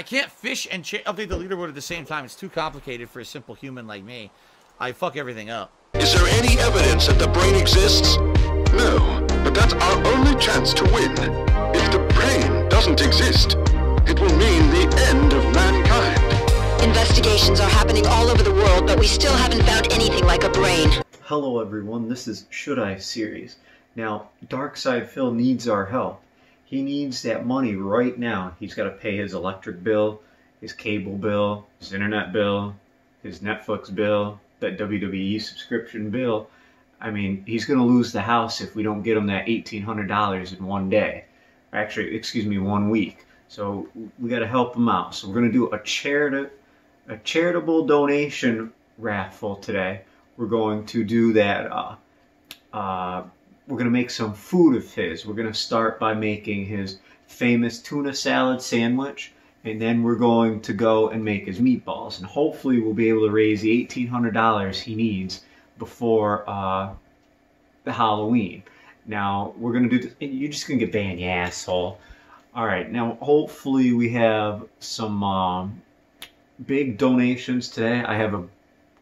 I can't fish and cha- update the leaderboard at the same time. It's too complicated for a simple human like me. I fuck everything up. Is there any evidence that the brain exists? No, but that's our only chance to win. If the brain doesn't exist, it will mean the end of mankind. Investigations are happening all over the world, but we still haven't found anything like a brain. Hello everyone, this is Should I series. Now, DarksydePhil needs our help. He needs that money right now. He's got to pay his electric bill, his cable bill, his internet bill, his Netflix bill, that WWE subscription bill. I mean, he's going to lose the house if we don't get him that $1,800 in one day. Actually, excuse me, one week. So we got to help him out. So we're going to do a charity, a charitable donation raffle today. We're going to do that. Uh, uh, we're going to make some food of his. We're going to start by making his famous tuna salad sandwich, and then we're going to go and make his meatballs. And hopefully, we'll be able to raise the $1,800 he needs before uh, the Halloween. Now, we're going to do this. You're just going to get banned, you asshole. All right, now hopefully we have some um, big donations today. I have a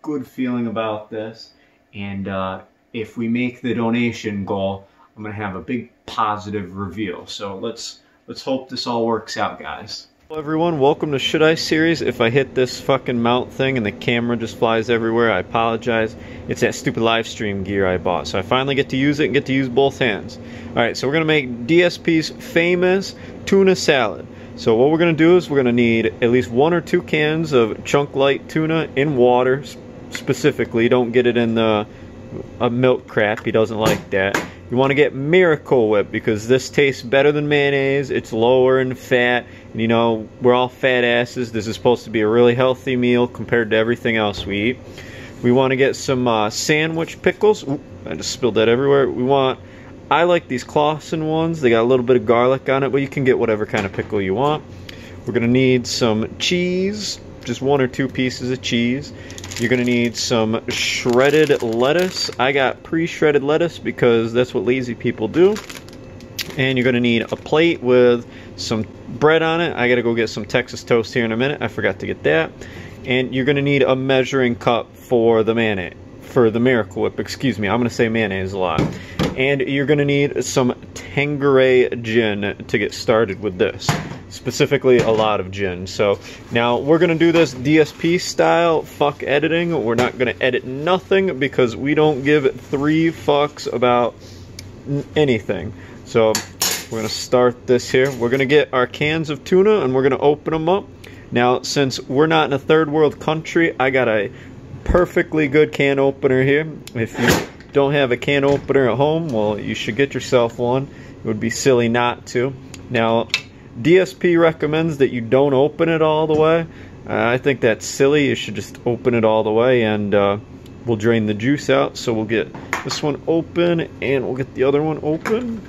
good feeling about this. And uh, if we make the donation goal, I'm gonna have a big positive reveal. So let's let's hope this all works out, guys. Hello everyone, welcome to Should I series. If I hit this fucking mount thing and the camera just flies everywhere, I apologize. It's that stupid live stream gear I bought. So I finally get to use it and get to use both hands. Alright, so we're gonna make DSP's famous tuna salad. So what we're gonna do is we're gonna need at least one or two cans of chunk light tuna in water specifically. Don't get it in the a milk crap. He doesn't like that. You want to get Miracle Whip because this tastes better than mayonnaise. It's lower in fat. And you know, we're all fat asses. This is supposed to be a really healthy meal compared to everything else we eat. We want to get some uh, sandwich pickles. Oop, I just spilled that everywhere. We want, I like these Claussen ones. They got a little bit of garlic on it, but you can get whatever kind of pickle you want. We're going to need some cheese, just one or two pieces of cheese. You're going to need some shredded lettuce. I got pre-shredded lettuce because that's what lazy people do. And you're going to need a plate with some bread on it. I got to go get some Texas toast here in a minute. I forgot to get that. And you're going to need a measuring cup for the mayonnaise, for the Miracle Whip, excuse me. I'm going to say mayonnaise a lot. And you're going to need some Tanqueray gin to get started with this specifically a lot of gin. So now we're to do this DSP style fuck editing. We're not to edit nothing because we don't give three fucks about anything. So we're to start this here. We're to get our cans of tuna and we're to open them up. Now, since we're not in a third world country, I got a perfectly good can opener here. If you don't have a can opener at home, well, you should get yourself one. It would be silly not to. Now, DSP recommends that you don't open it all the way. Uh, I think that's silly. You should just open it all the way and uh, we'll drain the juice out. So we'll get this one open and we'll get the other one open.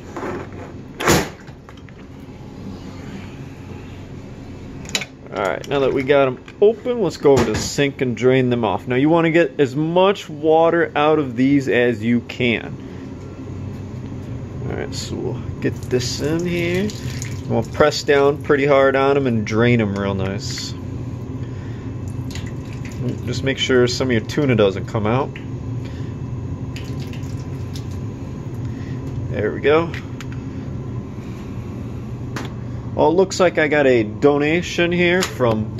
Alright, now that we got them open, let's go over to the sink and drain them off. Now you want to get as much water out of these as you can. Alright, so we'll get this in here. We'll press down pretty hard on them and drain them real nice. Just make sure some of your tuna doesn't come out. There we go. Well, it looks like I got a donation here from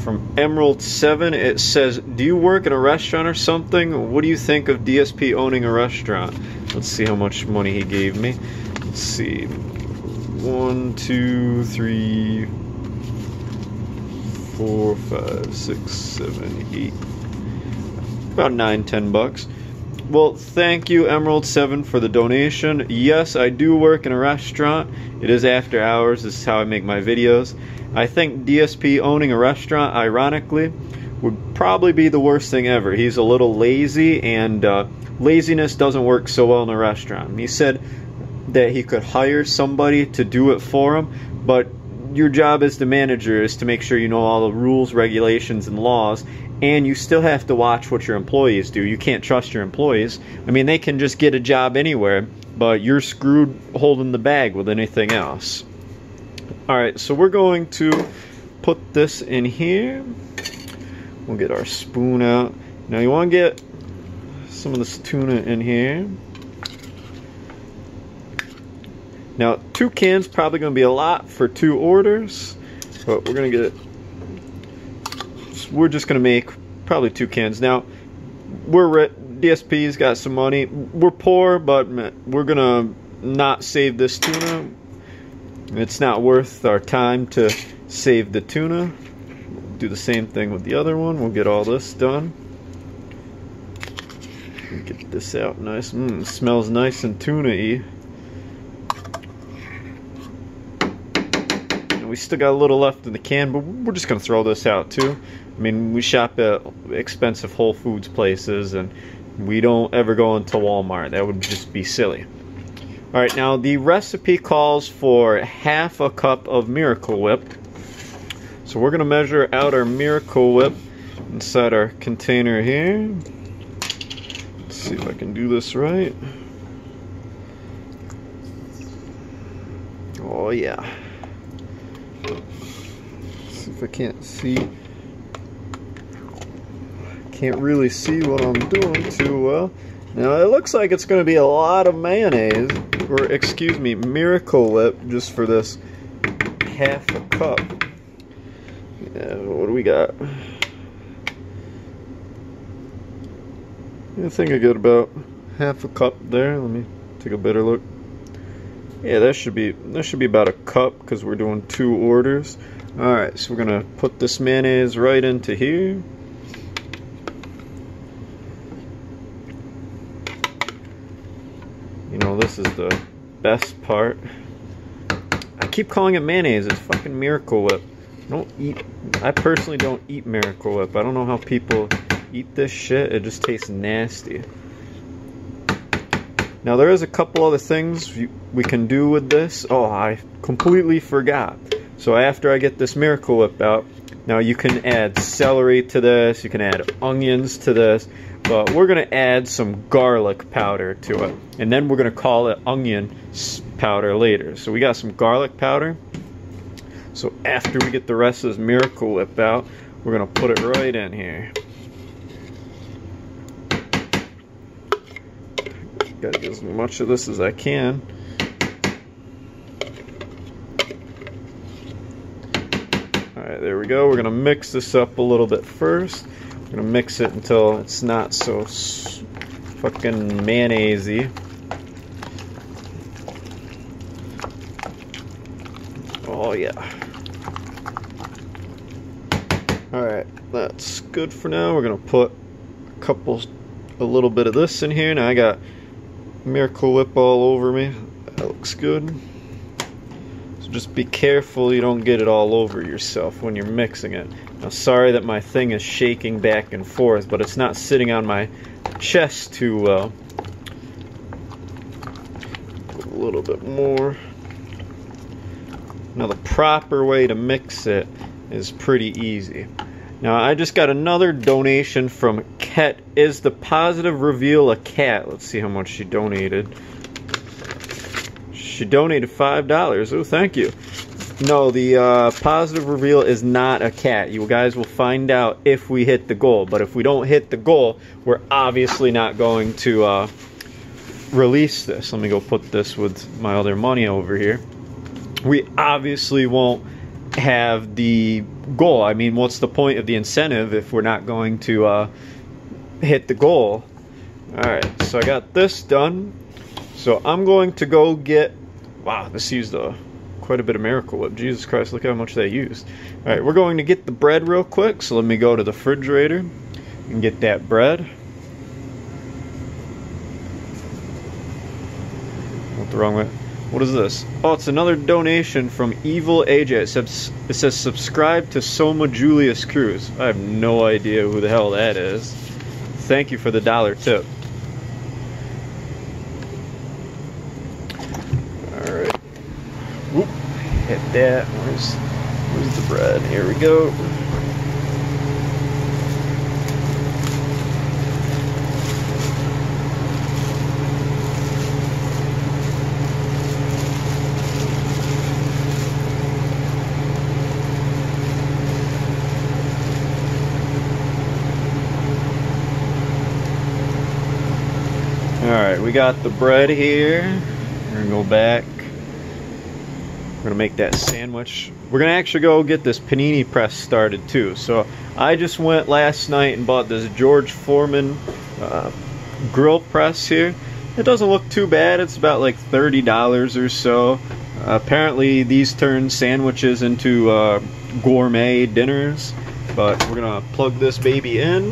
from Emerald 7. It says, Do you work in a restaurant or something? What do you think of DSP owning a restaurant? Let's see how much money he gave me. Let's see one, two, three, four, five, six, seven, eight. About nine, ten bucks. Well, thank you, Emerald Seven, for the donation. Yes, I do work in a restaurant. It is after hours. This is how I make my videos. I think DSP owning a restaurant, ironically, would probably be the worst thing ever. He's a little lazy, and uh, laziness doesn't work so well in a restaurant. He said that he could hire somebody to do it for him, but your job as the manager is to make sure you know all the rules, regulations, and laws, and you still have to watch what your employees do. You can't trust your employees. I mean, they can just get a job anywhere, but you're screwed holding the bag with anything else. Alright, so we're going to put this in here. We'll get our spoon out. Now you want to get some of this tuna in here. Now, two cans probably going to be a lot for two orders, but we're going to get it. we're just going to make probably two cans. Now, we're DSP's got some money. We're poor, but we're going to not save this tuna. It's not worth our time to save the tuna. Do the same thing with the other one. We'll get all this done. Get this out nice. Mmm, smells nice and tuna-y. We still got a little left in the can, but we're just going to throw this out too. I mean, we shop at expensive Whole Foods places, and we don't ever go into Walmart. That would just be silly. All right, now the recipe calls for half a cup of Miracle Whip. So we're going to measure out our Miracle Whip inside our container here. Let's see if I can do this right. Oh, yeah. I can't see. Can't really see what I'm doing too well. Now it looks like it's going to be a lot of mayonnaise, or excuse me, Miracle Whip, just for this half a cup. Yeah, what do we got? I think I got about half a cup there. Let me take a better look. Yeah, that should be that should be about a cup because we're doing two orders. All right, so we're gonna put this mayonnaise right into here. You know, this is the best part. I keep calling it mayonnaise. It's fucking Miracle Whip. Don't eat. I personally don't eat Miracle Whip. I don't know how people eat this shit. It just tastes nasty. Now there is a couple other things we can do with this. Oh, I completely forgot. So after I get this Miracle Whip out, now you can add celery to this, you can add onions to this, but we're going to add some garlic powder to it. And then we're going to call it onion powder later. So we got some garlic powder. So after we get the rest of this Miracle Whip out, we're going to put it right in here. Gotta get as much of this as I can. There we go. We're gonna mix this up a little bit first. We're gonna mix it until it's not so fucking mayonnaisey. Oh yeah. Alright, that's good for now. We're gonna put a couple, a little bit of this in here. Now I got Miracle Whip all over me. That looks good. Just be careful you don't get it all over yourself when you're mixing it. Now sorry that my thing is shaking back and forth, but it's not sitting on my chest too well. A little bit more. Now the proper way to mix it is pretty easy. Now I just got another donation from Ket. Is the positive reveal a cat? Let's see how much she donated. She donated five dollars. Oh, thank you. No, the uh, positive reveal is not a cat. You guys will find out if we hit the goal. But if we don't hit the goal, we're obviously not going to uh, release this. Let me go put this with my other money over here. We obviously won't have the goal. I mean, what's the point of the incentive if we're not going to uh, hit the goal? Alright, so I got this done. So I'm going to go get... Wow, this used a, quite a bit of Miracle Whip. Jesus Christ, look how much they used. Alright, we're going to get the bread real quick. So let me go to the refrigerator and get that bread. Went the wrong way. What is this? Oh, it's another donation from Evil AJ. It says, it says subscribe to Soma Julius Cruz. I have no idea who the hell that is. Thank you for the dollar tip. at? Where's, where's the bread? Here we go. All right, we got the bread here. We're gonna go back we're gonna make that sandwich. We're gonna actually go get this panini press started too. So I just went last night and bought this George Foreman uh, grill press here. It doesn't look too bad. It's about like $30 or so. Apparently these turn sandwiches into uh, gourmet dinners. But we're gonna plug this baby in.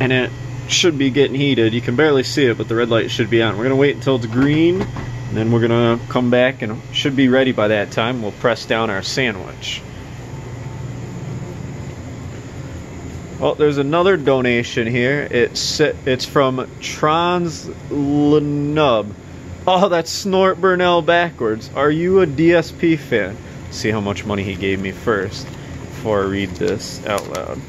And it should be getting heated. You can barely see it, but the red light should be on. We're gonna wait until it's green, and then we're gonna come back and should be ready by that time. We'll press down our sandwich. Well, there's another donation here. It's it's from Trans Lenub. Oh, that's Snort Burnell backwards. Are you a DSP fan? see how much money he gave me first before I read this out loud.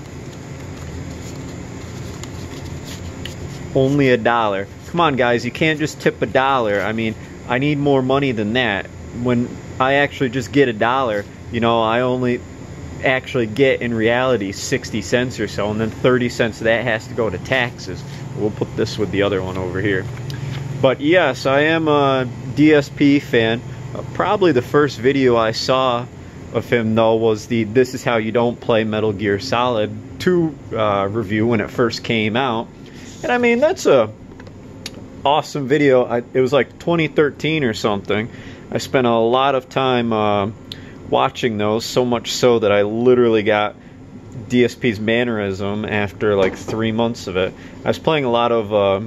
Only a dollar. Come on, guys, you can't just tip a dollar. I mean, I need more money than that. When I actually just get a dollar, you know, I only actually get in reality 60 cents or so, and then 30 cents of that has to go to taxes. We'll put this with the other one over here. But yes, I am a DSP fan. Uh, probably the first video I saw of him though was the "This is how you don't play Metal Gear Solid 2" uh, review when it first came out, and I mean that's a awesome video. I, it was like 2013 or something. I spent a lot of time uh, watching those, so much so that I literally got DSP's mannerism after like three months of it. I was playing a lot of uh,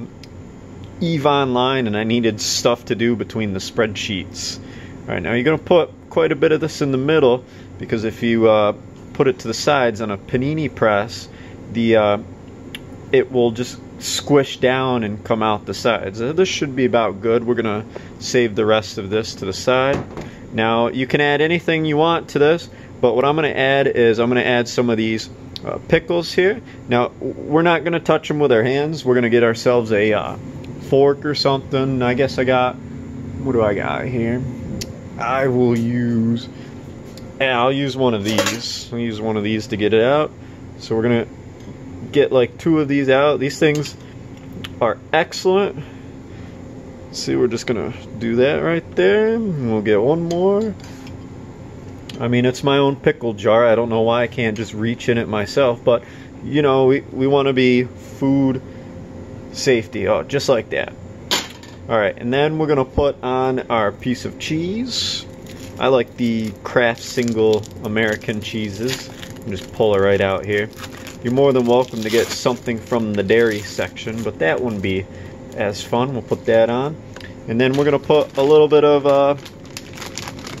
EVE Online and I needed stuff to do between the spreadsheets. Alright, now you're going to put quite a bit of this in the middle because if you uh, put it to the sides on a panini press, the uh, it will just squish down and come out the sides. Uh, this should be about good. We're to save the rest of this to the side. Now, you can add anything you want to this, but what I'm to add is I'm to add some of these uh, pickles here. Now, we're not to touch them with our hands. We're to get ourselves a uh, fork or something. I guess I got, what do I got here? I will use, yeah, I'll use one of these. I'll use one of these to get it out. So we're to get like two of these out. These things are excellent. See, we're just to do that right there. We'll get one more. I mean, it's my own pickle jar. I don't know why I can't just reach in it myself, but you know, we, we want to be food safety. Oh, just like that. All right, and then we're gonna put on our piece of cheese. I like the Kraft single American cheeses. Just pull it right out here. You're more than welcome to get something from the dairy section, but that wouldn't be as fun. We'll put that on. And then we're gonna put a little bit of uh,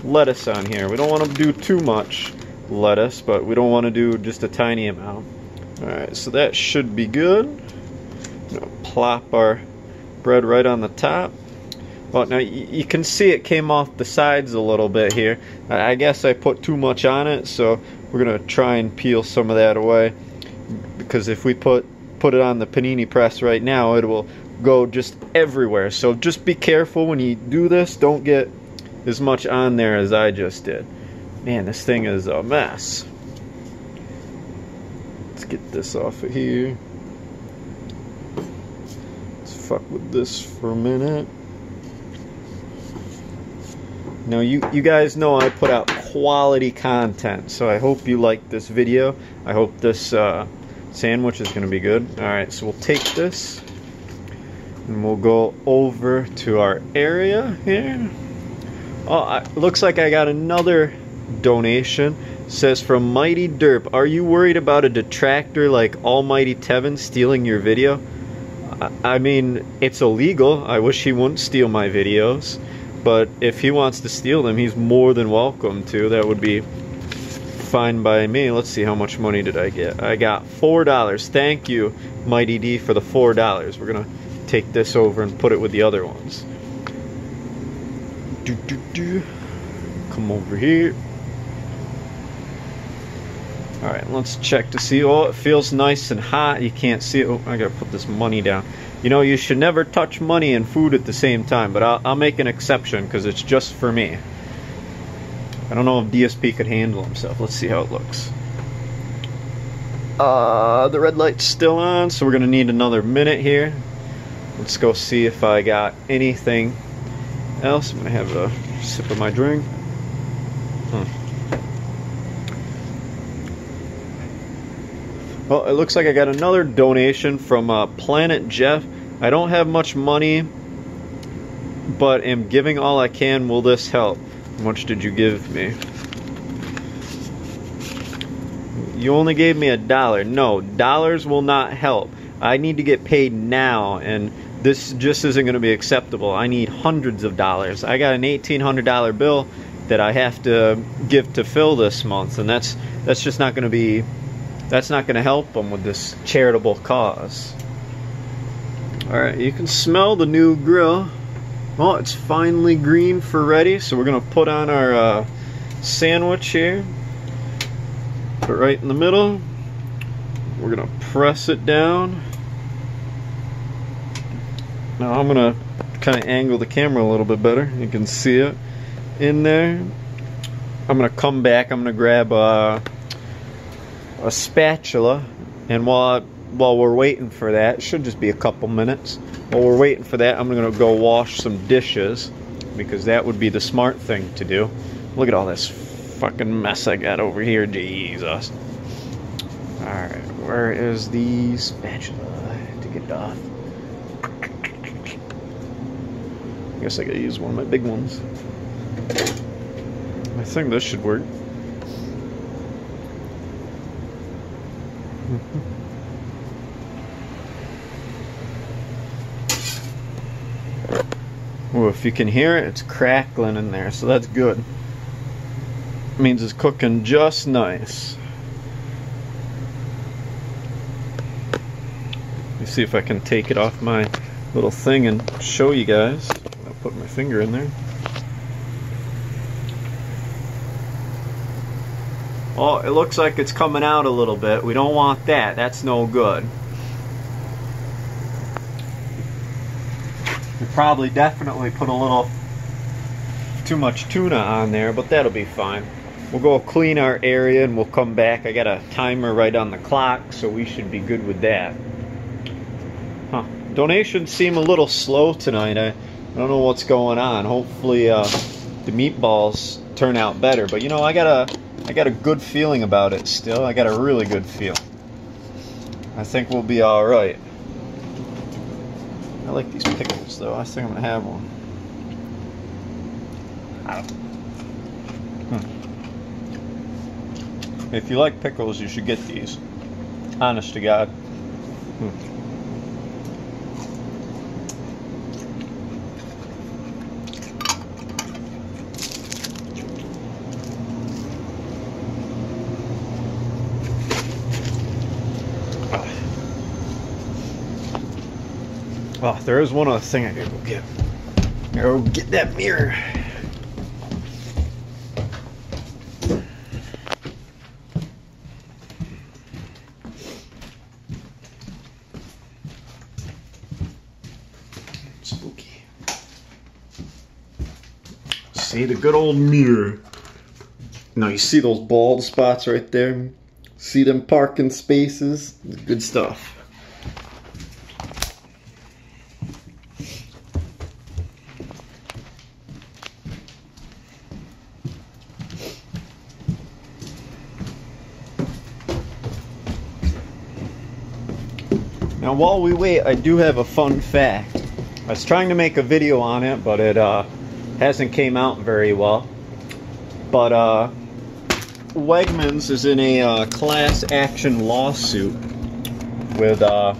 lettuce on here. We don't want to do too much lettuce, but we don't want to do just a tiny amount. All right, so that should be good plop our bread right on the top. Well, now you can see it came off the sides a little bit here. I guess I put too much on it, so we're gonna try and peel some of that away. Because if we put put it on the panini press right now, it will go just everywhere. So just be careful when you do this. Don't get as much on there as I just did. Man, this thing is a mess. Let's get this off of here Let's fuck with this for a minute. Now you, you guys know I put out quality content, so I hope you like this video. I hope this uh, sandwich is going to be good. Alright, so we'll take this and we'll go over to our area here. Oh, looks like I got another donation. It says from Mighty Derp, are you worried about a detractor like Almighty Tevin stealing your video? I mean, it's illegal. I wish he wouldn't steal my videos. But if he wants to steal them, he's more than welcome to. That would be fine by me. Let's see how much money did I get. I got $4. Thank you, Mighty D, for the $4. We're going to take this over and put it with the other ones. Do, do, do. Come over here. All right, let's check to see. Oh, it feels nice and hot. You can't see it. Oh, I gotta put this money down. You know, you should never touch money and food at the same time, but I'll, I'll make an exception because it's just for me. I don't know if DSP could handle himself. Let's see how it looks. Uh, the red light's still on, so we're gonna need another minute here. Let's go see if I got anything else. I'm gonna have a sip of my drink. Hmm. Well, it looks like I got another donation from uh, Planet Jeff. I don't have much money, but am giving all I can. Will this help? How much did you give me? You only gave me a dollar. No, dollars will not help. I need to get paid now, and this just isn't going to be acceptable. I need hundreds of dollars. I got an $1,800 bill that I have to give to Phil this month, and that's that's just not going to be that's not going to help them with this charitable cause. All right, you can smell the new grill. Well, it's finally green for ready, so we're going to put on our uh, sandwich here. Put it right in the middle. We're going to press it down. Now I'm going to kind of angle the camera a little bit better. You can see it in there. I'm going to come back. I'm going to grab uh, a spatula and while while we're waiting for that, it should just be a couple minutes. While we're waiting for that, I'm gonna go wash some dishes because that would be the smart thing to do. Look at all this fucking mess I got over here, Jesus. Alright, where is the spatula to get it off? I guess I gotta use one of my big ones. I think this should work. if you can hear it, it's crackling in there, so that's good. means it's cooking just nice. Let me see if I can take it off my little thing and show you guys. I'll put my finger in there. Oh, it looks like it's coming out a little bit. We don't want that. That's no good. We probably definitely put a little too much tuna on there, but that'll be fine. We'll go clean our area and we'll come back. I got a timer right on the clock, so we should be good with that. Huh. Donations seem a little slow tonight. I, I don't know what's going on. Hopefully uh, the meatballs turn out better. But you know, I got a I got a good feeling about it still. I got a really good feel. I think we'll be all right. I like these pickles though. I think I'm gonna have one. Hmm. If you like pickles, you should get these. Honest to God. Hmm. There is one other thing I gotta go get. Go get that mirror. Spooky. See the good old mirror. Now you see those bald spots right there? See them parking spaces? Good stuff. Now while we wait, I do have a fun fact. I was trying to make a video on it, but it uh, hasn't came out very well. But uh, Wegmans is in a uh, class action lawsuit with uh,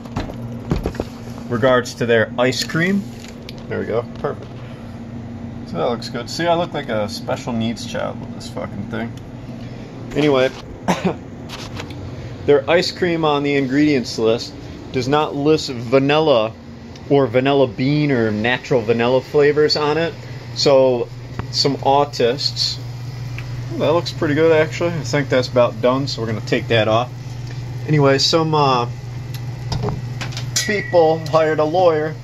regards to their ice cream. There we go, perfect. So that looks good. See, I look like a special needs child with this fucking thing. Anyway, their ice cream on the ingredients list does not list vanilla or vanilla bean or natural vanilla flavors on it. So some autists. Well, that looks pretty good actually. I think that's about done, so we're gonna take that off. Anyway, some uh, people hired a lawyer,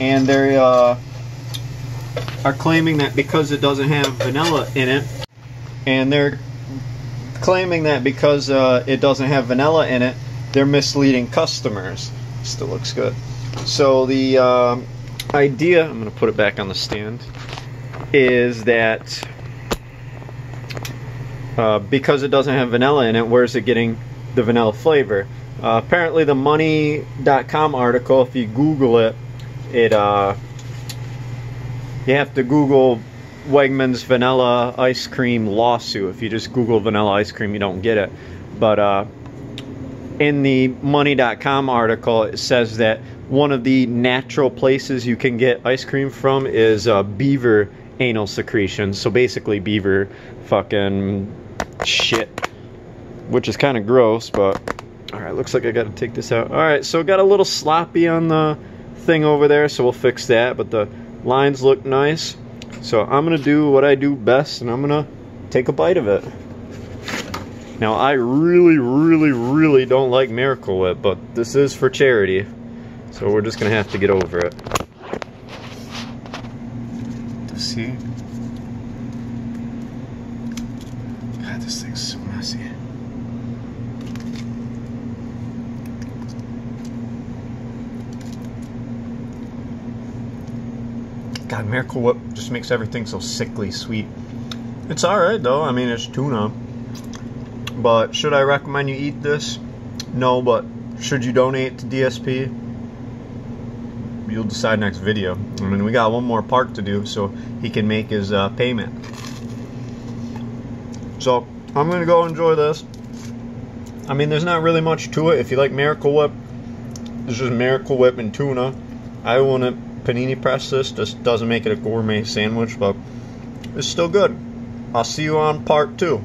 and they uh, are claiming that because it doesn't have vanilla in it, and they're claiming that because uh, it doesn't have vanilla in it, they're misleading customers. Still looks good. So the um idea, I'm going to put it back on the stand, is that uh, because it doesn't have vanilla in it, where's it getting the vanilla flavor? Uh, apparently, the Money.com article, if you Google it, it uh, you have to Google Wegmans vanilla ice cream lawsuit. If you just Google vanilla ice cream, you don't get it. But uh, in the Money.com article, it says that one of the natural places you can get ice cream from is uh, beaver anal secretion. So basically, beaver fucking shit, which is kind of gross, but all right, looks like I got to take this out. All right, so got a little sloppy on the thing over there, so we'll fix that, but the lines look nice. So I'm going to do what I do best, and I'm going to take a bite of it. Now, I really, really, really don't like Miracle Whip, but this is for charity, so we're just going to have to get over it. See? God, this thing's so messy. God, Miracle Whip just makes everything so sickly sweet. It's alright though, I mean, it's tuna. But should I recommend you eat this? No, but should you donate to DSP? You'll decide next video. I mean, we got one more part to do so he can make his uh, payment. So, I'm gonna go enjoy this. I mean, there's not really much to it. If you like Miracle Whip, it's just Miracle Whip and tuna. I wouldn't panini press this. Just doesn't make it a gourmet sandwich, but it's still good. I'll see you on part two.